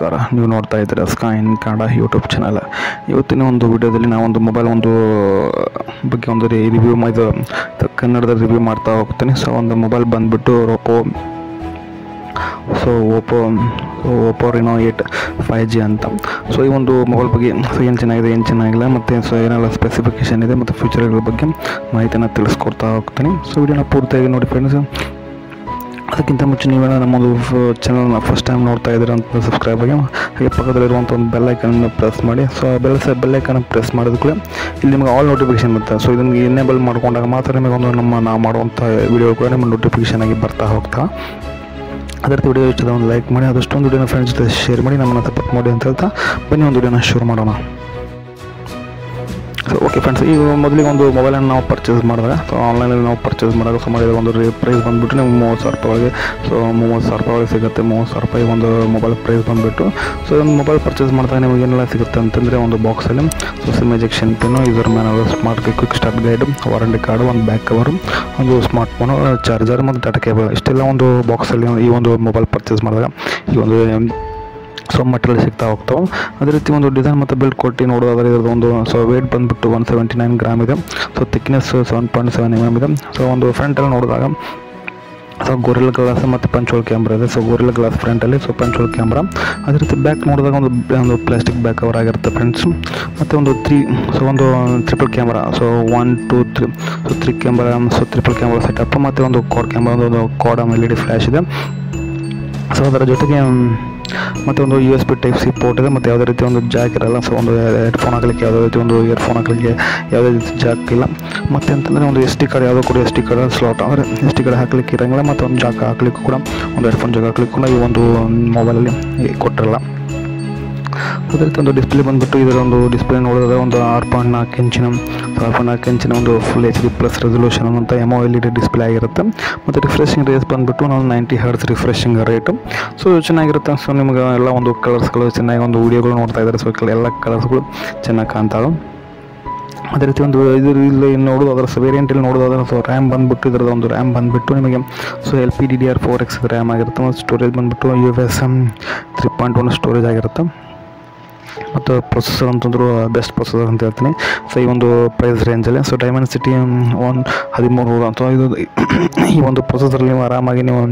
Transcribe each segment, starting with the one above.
ನಮಸ್ಕಾರ. ನೀವು ನೋಡ್ತಾ ಇದ್ದೀರಾ ಇನ್ ಕನ್ನಡ ಯೂಟ್ಯೂಬ್ ಚಾನಲ್ ಇವತ್ತಿನ ಒಂದು ವಿಡಿಯೋದಲ್ಲಿ ನಾವೊಂದು ಮೊಬೈಲ್ ಒಂದು ಬಗ್ಗೆ ಒಂದು ರಿವ್ಯೂ ಇದು, ಕನ್ನಡದ ರಿವ್ಯೂ ಮಾಡ್ತಾ ಹೋಗ್ತೀನಿ. ಸೊ ಒಂದು ಮೊಬೈಲ್ ಬಂದುಬಿಟ್ಟು Oppo so Oppo Oppo Reno eight five G ಅಂತ. ಸೊ ಈ ಒಂದು ಮೊಬೈಲ್ ಬಗ್ಗೆ ಸೊ ಏನು ಚೆನ್ನಾಗಿದೆ, ಏನು ಚೆನ್ನಾಗಿಲ್ಲ, ಮತ್ತು ಸೊ ಏನೆಲ್ಲ ಸ್ಪೆಸಿಫಿಕೇಷನ್ ಇದೆ, ಮತ್ತು ಫ್ಯೂಚರ್ಗಳ ಬಗ್ಗೆ ಮಾಹಿತಿಯನ್ನು ತಿಳಿಸ್ಕೊಡ್ತಾ ಹೋಗ್ತೀನಿ. ಸೊ ವಿಡಿಯೋನ ಪೂರ್ತಿಯಾಗಿ ನೋಡಿ ಫ್ರೆಂಡ್ಸ್ ಅದಕ್ಕಿಂತ ಮುಂಚೆ ನೀವೇನ ನಮ್ಮದು ಚಾನಲ್ನ ಫಸ್ಟ್ ಟೈಮ್ ನೋಡ್ತಾ ಇದ್ದೀರ ಅಂತ ಸಬ್ಸ್ಕ್ರೈಬ್ ಆಗಿ, ಹಾಗೆ ಪಕ್ಕದಲ್ಲಿರುವಂಥ ಒಂದು ಬೆಲ್ಲೈಕನ್ನ ಪ್ರೆಸ್ ಮಾಡಿ. ಸೊ ಆ ಬೆಲ್ ಬೆಲ್ಲೈಕನ್ನ ಪ್ರೆಸ್ ಮಾಡಿದ ಕೂಡ ಇಲ್ಲಿ ನಿಮಗೆ ಆಲ್ ನೋಟಿಫಿಕೇಶನ್ ಬರುತ್ತೆ ಸೊ ಇದನ್ನು ಎನೇಬಲ್ ಮಾಡ್ಕೊಂಡಾಗ ಮಾತ್ರ ನಿಮಗೆ ಒಂದು ನಮ್ಮ ನಾವು ಮಾಡುವಂಥ ವಿಡಿಯೋ ಕೂಡ ನಿಮ್ಮ ನೋಟಿಫಿಕೇಷನ್ ಆಗಿ ಬರ್ತಾ ಹೋಗ್ತಾ. ಅದೇ ರೀತಿ ವಿಡಿಯೋ ಇಷ್ಟದ ಒಂದು ಲೈಕ್ ಮಾಡಿ ಅದಷ್ಟೊಂದು ವಿಡಿಯೋನ ಫ್ರೆಂಡ್ಸ್ ಜೊತೆ ಶೇರ್ ಮಾಡಿ, ನಮ್ಮನ್ನು ಸಪೋರ್ಟ್ ಮಾಡಿ ಅಂತ ಹೇಳ್ತಾ, ಬನ್ನಿ ಒಂದು ವಿಡಿಯೋನ ಶುರು ಮಾಡೋಣ. ಸೊ ಓಕೆ ಫ್ರೆಂಡ್ಸ್ ಈಗ ಮೊದಲಿಗೆ ಒಂದು ಮೊಬೈಲನ್ನು ನಾವು ಪರ್ಚೇಸ್ ಮಾಡಿದಾಗ ಸೊ ಆನ್ಲೈನಲ್ಲಿ ನಾವು ಪರ್ಚೇಸ್ ಮಾಡಿದಾಗ ಸುಮಾರು ಒಂದು ಒಂದು ಪ್ರೈಸ್ ಬಂದುಬಿಟ್ಟು ನಿಮ್ಗೆ ಮೂವತ್ತು ಸಾವಿರ ರೂಪಾಯಿ ಸೊ ಮೂವತ್ತು ಸಾವಿರ ರೂಪಾಯಿ ಸಿಗುತ್ತೆ, ಮೂವತ್ತು ಸಾವಿರ ರೂಪಾಯಿ ಒಂದು ಮೊಬೈಲ್ ಪ್ರೈಸ್ ಬಂದುಬಿಟ್ಟು. ಸೊ ಒಂದು ಮೊಬೈಲ್ ಪರ್ಚೇಸ್ ಮಾಡಿದಾಗ ನಿಮಗೆ ಏನೆಲ್ಲ ಸಿಗುತ್ತೆ ಅಂತಂದರೆ ಒಂದು ಬಾಕ್ಸಲ್ಲಿ so SIM ejection pin user manual smart quick start guide warranty card ಒಂದು ಬ್ಯಾಕ್ ಕವರು ಒಂದು ಸ್ಮಾರ್ಟ್ ಫೋನು ಚಾರ್ಜರ್ ಮತ್ತು ಡಾಟಾ ಕೇಬಲ್ ಇಷ್ಟೆಲ್ಲ ಒಂದು ಬಾಕ್ಸಲ್ಲಿ ಈ ಒಂದು ಮೊಬೈಲ್ ಪರ್ಚೇಸ್ ಮಾಡಿದಾಗ ಈ ಒಂದು ಸೊ ಮಟೀರಿಯಲ್ ಸಿಗ್ತಾ ಹೋಗ್ತಾವೆ ಅದೇ ರೀತಿ ಒಂದು ಡಿಸೈನ್ ಮತ್ತು ಬಿಲ್ಡ್ ಕೊಟ್ಟು ನೋಡೋದಾದ್ರೆ ಇದ್ರದ್ದು ಒಂದು ಸೊ ವೇಟ್ ಬಂದುಬಿಟ್ಟು ಒನ್ ಸೆವೆಂಟಿ ನೈನ್ ಗ್ರಾಮ್ ಇದೆ. So thickness seven point seven M M ಇದೆ. ಸೊ ಒಂದು ಫ್ರಂಟಲ್ಲಿ ನೋಡಿದಾಗ ಸೊ ಗೊರಿಲ್ ಗ್ಲಾಸ್ ಮತ್ತು ಪಂಚೋಲ್ ಕ್ಯಾಮ್ರಾ ಇದೆ. ಸೊ ಗೊರಿಲ್ ಗ್ಲಾಸ್ ಫ್ರಂಟಲ್ಲಿ ಸೊ ಪಂಚೋಲ್ ಕ್ಯಾಮ್ರಾ ಅದೇ ರೀತಿ ಬ್ಯಾಕ್ ನೋಡಿದಾಗ ಒಂದು ಒಂದು ಪ್ಲಾಸ್ಟಿಕ್ ಬ್ಯಾಕ್ ಕವರ್ ಆಗಿರುತ್ತೆ ಫ್ರೆಂಡ್ಸ್ ಮತ್ತು ಒಂದು ತ್ರೀ ಸೊ ಒಂದು triple camera so one two three so three camera so triple camera setup ಮತ್ತು ಒಂದು ಕೋಡ್ ಕ್ಯಾಮ್ರಾ ಒಂದು ಕೋಡಮ್ ಎಲ್ ಇ ಡಿ ಫ್ಲ್ಯಾಶ್ ಇದೆ. ಸೊ ಅದರ ಜೊತೆಗೆ ಮತ್ತು ಒಂದು U S B type C port ಇದೆ, ಮತ್ತು ಯಾವುದೇ ರೀತಿ ಒಂದು ಜಾಕ್ ಇರಲ್ಲ ಸೊ ಒಂದು ಹೆಡ್ಫೋನ್ ಆಗಲಿಕ್ಕೆ ಯಾವುದೇ ರೀತಿ ಒಂದು ಇಯರ್ಫೋನ್ ಹಾಕಲಿಕ್ಕೆ ಯಾವುದೇ ರೀತಿ ಜಾಕ್ ಇಲ್ಲ. ಮತ್ತು ಅಂತಂದರೆ ಒಂದು ಎಸ್ ಟಿ ಕಾರ್ಡ್ ಯಾವುದೋ ಕೂಡ ಎಸ್ ಟಿ ಕಾರ್ಡ್ ಸ್ಲಾಟ್ ಅಂದರೆ ಎಸ್ ಟಿ ಕಾರ್ಡ್ ಹಾಕಲಿಕ್ಕೆ ಇರೋಂಗಿಲ್ಲ ಮತ್ತು ಒಂದು ಜಾಕ್ ಹಾಕಲಿಕ್ಕೂ ಕೂಡ, ಒಂದು ಹೆಡ್ಫೋನ್ ಜಾಗ ಹಾಕಲಿಕ್ಕೂ ಕೂಡ ಈ ಒಂದು ಮೊಬೈಲಲ್ಲಿ ಕೊಟ್ಟಿರಲ್ಲ. ಅದೇ ರೀತಿ ಒಂದು ಡಿಸ್ಪ್ಲೇ ಬಂದುಬಿಟ್ಟು ಇದರ ಒಂದು ಡಿಸ್ಪ್ಲೇ ನೋಡಿದ್ರೆ ಒಂದು ಆರು ಪಾಯಿಂಟ್ ನಾಲ್ಕು ಇಂಚಿನ ಆರು ಪಾಯಿಂಟ್ ನಾಲ್ಕು ಇಂಚಿನ ಒಂದು full H D plus resolution ಅಂತ emo L E D display ಆಗಿರುತ್ತೆ. ಮತ್ತು ರಿಫ್ರೆಶಿಂಗ್ ರೇಸ್ ಬಂದುಬಿಟ್ಟು ನಾವು ninety hertz refreshing rate so ಚೆನ್ನಾಗಿರುತ್ತೆ. ಸೊ ನಿಮ್ಗೆ ಎಲ್ಲ ಒಂದು ಕಲರ್ಸ್ಗಳು ಚೆನ್ನಾಗಿ ಒಂದು ವೀಡಿಯೋಗಳು ನೋಡ್ತಾ ಇದ್ದಾರೆ ಸೊ ಎಲ್ಲ ಕಲರ್ಸ್ಗಳು ಚೆನ್ನಾಗಿ ಕಾಣ್ತಾವೆ. ಅದೇ ರೀತಿ ಒಂದು ಇದು ಇಲ್ಲಿ ನೋಡೋದು ಅದರ ವೇರಿಯಂಟಲ್ಲಿ ನೋಡೋದಾದ್ರೆ ಸೊ ರ್ಯಾಮ್ ಬಂದುಬಿಟ್ಟು ಇದರದ ಒಂದು ರ್ಯಾಮ್ ಬಂದುಬಿಟ್ಟು ನಿಮಗೆ so L P D D R four X RAM ಆಗಿರುತ್ತೆ. ಮತ್ತು ಸ್ಟೋರೇಜ್ ಬಂದುಬಿಟ್ಟು U S M three point one storage ಆಗಿರುತ್ತೆ. ಮತ್ತು ಪ್ರೊಸೆಸರ್ ಅಂತಂದ್ರು ಬೆಸ್ಟ್ ಪ್ರೊಸೆಸರ್ ಅಂತ ಹೇಳ್ತೀನಿ. ಸೊ ಈ ಒಂದು ಪ್ರೈಸ್ ರೇಂಜಲ್ಲಿ ಸೊ ಡೈಮಂಡ್ ಸಿಟಿ ಒನ್ ಹದಿಮೂರು ಅಥವಾ ಇದು, ಈ ಒಂದು ಪ್ರೊಸೆಸರಲ್ಲಿ ನೀವು ಆರಾಮಾಗಿ ನೀವು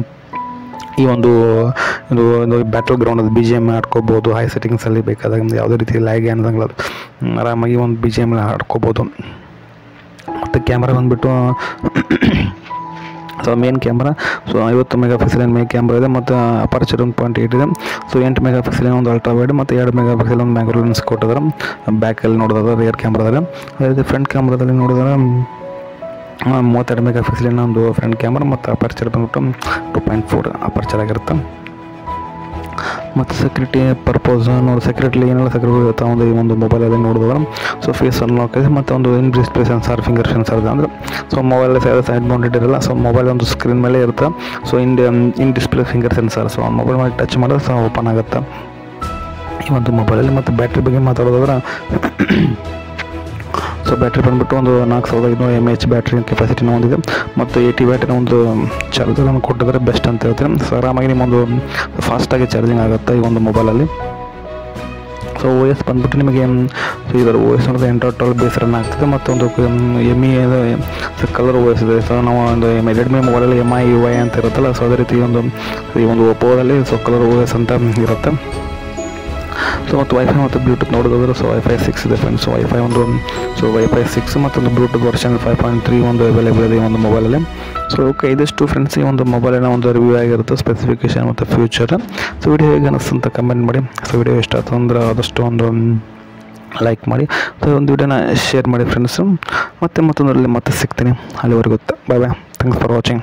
ಈ ಒಂದು, ಇದು ಒಂದು battle ground B G M ಆಡ್ಕೋಬೋದು high ಸೆಟ್ಟಿಂಗ್ಸಲ್ಲಿ ಬೇಕಾದಾಗ ಯಾವುದೇ ರೀತಿ ಲ್ಯಾಗ್ ಅದು ಆರಾಮಾಗಿ ಒಂದು ಬಿ ಜಿ ಎಂ ಆಡ್ಕೋಬೋದು. ಮತ್ತು ಕ್ಯಾಮ್ರಾ ಬಂದುಬಿಟ್ಟು ಸೊ ಮೇನ್ ಕ್ಯಾಮ್ರಾ ಸೊ ಐವತ್ತು ಮೆಗಾ ಪಿಕ್ಸೆಲಿನ ಮೇನ್ ಕ್ಯಾಮ್ರಾ ಇದೆ ಮತ್ತು ಅಪರ್ಚರ್ ಒಂದು ಪಾಯಿಂಟ್ ಏಟ್ ಇದೆ. ಸೊ ಎಂಟು ಮೆಗಾ ಪಿಕ್ಸೆಲಿನ ಒಂದು ಅಲ್ಟ್ರಾ ವೈಡ್ ಮತ್ತು ಎರಡು ಮೆಗಾ ಪಿಕ್ಸೆಲ್ ಒಂದು ಮ್ಯಾಗ್ರೋ ಲೆನ್ಸ್ ಕೊಟ್ಟಿದ್ದಾರೆ. ಬ್ಯಾಕಲ್ಲಿ ನೋಡೋದಾದ್ರೆ ರಿಯರ್ ಕ್ಯಾಮ್ರಾದಲ್ಲಿ ಅದೇ ರೀತಿ ಫ್ರಂಟ್ ಕ್ಯಾಮ್ರಾದಲ್ಲಿ ನೋಡಿದ್ರೆ ಮೂವತ್ತೆರಡು ಮೆಗಾ ಪಿಕ್ಸೆಲಿನ ಒಂದು ಫ್ರಂಟ್ ಕ್ಯಾಮ್ರಾ ಮತ್ತು ಅಪರ್ಚರ್ ಬಂದ್ಬಿಟ್ಟು ಟು ಪಾಯಿಂಟ್ ಫೋರ್ ಅಪರ್ಚರ್ ಆಗಿರುತ್ತೆ. ಮತ್ತು ಸೆಕ್ಯೂರಿಟಿ ಪರ್ಪೋಸ್ ನೋಡಿ ಸೆಕ್ಯೂರಿಟಿ ಏನೆಲ್ಲ ಸೆಕ್ಯೂರಿಟಿ ಇರುತ್ತೆ ಒಂದು ಈ ಒಂದು ಮೊಬೈಲಲ್ಲಿ ನೋಡಿದ್ರೆ ಸೊ ಫೇಸ್ ಅನ್ಲಾಕ್ ಇದೆ. ಮತ್ತು ಒಂದು in display sensor finger sensor ಇದೆ ಅಂದರೆ ಸೊ ಮೊಬೈಲ್ ಸೈಡ್ ಮೌಂಟೆಡ್ ಇರಲ್ಲ ಸೊ ಮೊಬೈಲ್ ಒಂದು ಸ್ಕ್ರೀನ್ ಮೇಲೆ ಇರುತ್ತೆ. So in in display finger sensor so mobile ಮೇಲೆ ಟಚ್ ಮಾಡಿದ್ರೆ ಸೊ ಓಪನ್ ಆಗುತ್ತೆ. ಈ ಒಂದು ಮೊಬೈಲಲ್ಲಿ ಮತ್ತು ಬ್ಯಾಟ್ರಿ ಬಗ್ಗೆ ಮಾತಾಡೋದಾದ್ರೆ ಸೊ ಬ್ಯಾಟ್ರಿ ಬಂದುಬಿಟ್ಟು ಒಂದು ನಾಲ್ಕು ಸಾವಿರದ ಐದುನೂರು ಎಂ ಎಚ್ ಬ್ಯಾಟ್ರಿ ಕೆಪಾಸಿಟಿನ ಹೊಂದಿದೆ. ಮತ್ತು ಏಯ್ಟಿ ವ್ಯಾಟಿನ ಒಂದು ಚಾರ್ಜರನ್ನು ಕೊಟ್ಟಿದ್ರೆ ಬೆಸ್ಟ್ ಅಂತ ಹೇಳ್ತೀನಿ. ಸೊ ಆರಾಮಾಗಿ ನಿಮ್ಮೊಂದು ಫಾಸ್ಟಾಗಿ ಚಾರ್ಜಿಂಗ್ ಆಗುತ್ತೆ ಈ ಒಂದು ಮೊಬೈಲಲ್ಲಿ ಸೊ ಓ ಎಸ್ ಬಂದ್ಬಿಟ್ಟು ನಿಮಗೆ ಸೊ ಇದರ ಓ ಎಸ್ ಅನ್ನೋದು ಎಂಟರ್ ಟ್ವೆಲ್ ಬೇಸ್ ರನ್ ಆಗ್ತದೆ ಮತ್ತೊಂದು M E color O S ಇದೆ. ಸೊ ನಾವು ಒಂದು ಎಂ ರೆಡ್ಮಿ ಮೊಬೈಲಲ್ಲಿ ಎಂ ಐ ಯು ಐ ಅಂತ ಇರುತ್ತಲ್ಲ ಸೊ ಅದೇ ರೀತಿ ಒಂದು, ಈ ಒಂದು ಒಪ್ಪೋದಲ್ಲಿ ಸೊ ಕಲರ್ ಓ ಎಸ್ ಅಂತ ಇರುತ್ತೆ. ಸೊ ಮತ್ತು ವೈಫೈ ಮತ್ತು ಬ್ಲೂಟೂತ್ ನೋಡೋದಾದ್ರೆ ಸೊ ವೈಫೈ ಸಿಕ್ಸ್ ಇದೆ ಫ್ರೆಂಡ್ಸ್ ಸೊ ವೈಫೈ ಒಂದು ಸೊ ವೈಫೈ ಸಿಕ್ಸ್ ಮತ್ತೊಂದು Bluetooth version five point three ಒಂದು ಅವೈಲೇಬಲ್ ಇದೆ ಒಂದು ಮೊಬೈಲಲ್ಲಿ ಸೊ ಓಕೆ ಇದಿಷ್ಟು ಫ್ರೆಂಡ್ಸ್ ಈ ಒಂದು ಮೊಬೈಲಿನ ಒಂದು ರಿವ್ಯೂ ಆಗಿರುತ್ತೆ ಸ್ಪೆಸಿಫಿಕೇಶನ್ ಮತ್ತು ಫ್ಯೂಚರ್ ಸೊ ವಿಡಿಯೋ ಹೇಗೆ ಅನಿಸ್ತಂತ ಕಮೆಂಟ್ ಮಾಡಿ. ಸೊ ವಿಡಿಯೋ ಇಷ್ಟ ಆಯ್ತು ಅಂದ್ರೆ ಆದಷ್ಟು ಒಂದು ಲೈಕ್ ಮಾಡಿ. ಸೊ ಒಂದು ವಿಡಿಯೋನ ಶೇರ್ ಮಾಡಿ ಫ್ರೆಂಡ್ಸು ಮತ್ತೆ ಮತ್ತೊಂದರಲ್ಲಿ ಮತ್ತೆ ಸಿಗ್ತೀನಿ. ಅಲ್ಲಿವರೆಗೂ bye bye thanks for watching